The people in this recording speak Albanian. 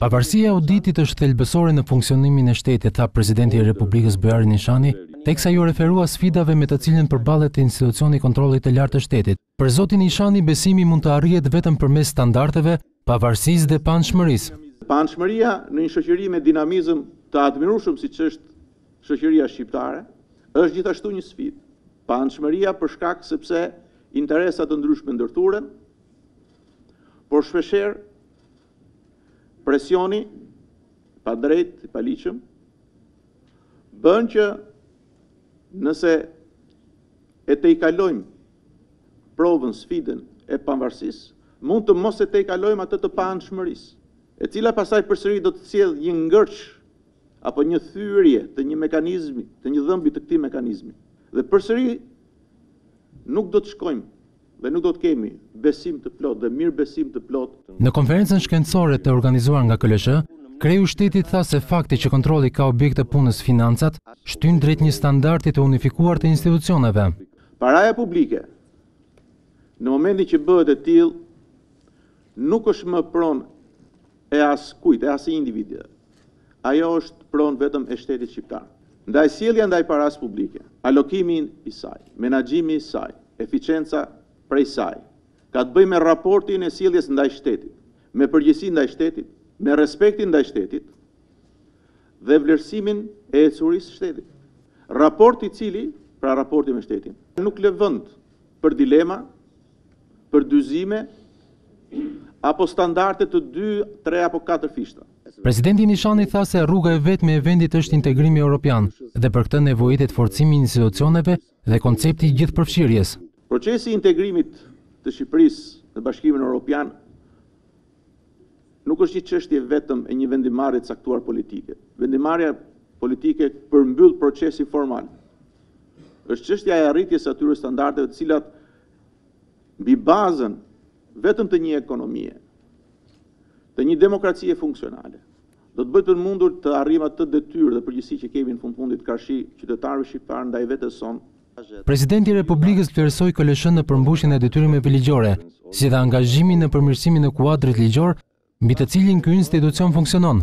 Pavarësia e auditit është thelbësore në funksionimin e shtetit, tha Presidenti i Republikës Bujar Nishani, teksa iu referua sfidave me të cilën përballet Institucioni i Kontrollit të Lartë të Shtetit. Për zotin Nishani besimi mund të arrihet vetëm përmes standardeve, pavarësisë dhe paanshmërisë. Paanshmëria në një shoqëri me dinamizëm të admirueshëm siç është shoqëria shqiptare, është gjithashtu një sfidë. Paanshmëria për shkak sepse interesa të ndryshme ndërthuren, Por shpeshherë presioni i padrejtë, i paligjshëm bën që nëse e tejkalojmë provën, sfidën e pavarësisë, mund të mos e tejkalojmë atë të paanshmërisë, e cila pastaj përsëri do të sjellë një ngërç apo një thyrje të një mekanizmi, të një dhëmbi të këtij mekanizmi. Dhe përsëri nuk do të shkojmë Dhe nuk do të kemi besim të plotë dhe mirëbesim të plotë. Në konferencën shkencore të organizuar nga KLSH, kreu i shtetit tha se fakti që kontrolli ka objekt të punës financat shtyn drejt një standardi të unifikuar të institucioneve. Paraja publike në momentin që bëhet e tillë Nuk është më pronë e askujt, e asnjë individi. Ajo është pronë vetëm e shtetit shqiptar. Ndaj sjellja ndaj parasë publike, alokimi i saj, menaxhimi i saj, efiçenca prej saj, ka të bëjë me raportin e sjelljes ndaj shtetit, me përgjegjësi ndaj shtetit, me respektin ndaj shtetit dhe vlerësimin e ecurisë së shtetit. Raport i cili, pra raporti me shtetin, nuk lë vend për dilema Për dyzime apo standarde të dy, tre apo katër fishta. Presidenti Nishani tha se rruga e vetme e vendit është integrimi europian dhe për këtë nevojitet forcimi i institucioneve dhe koncepti i gjithëpërfshirjes. Procesi i integrimit të Shqipërisë në Bashkimin Europian nuk është një çështje vetëm e një vendimmarrje të caktuar politike. Vendimmarrja politike përmbyll procesin formal. Është çështja e arritjes së atyre standardeve të cilat mbi bazën vetëm të një ekonomie, të një demokracie funksionale, do të bëjë të mundur të arrijmë atë detyrë dhe përgjegjësi që kemi në fund fundit karshi qytetarëve shqiptarë ndaj vetes sonë. Presidenti i Republikës vlerësoi KLSH-në në përmbushjen e detyrimeve ligjore, si dhe angazhimin në përmirësimin e kuadrit ligjor mbi të cilin ky institucion funksionon.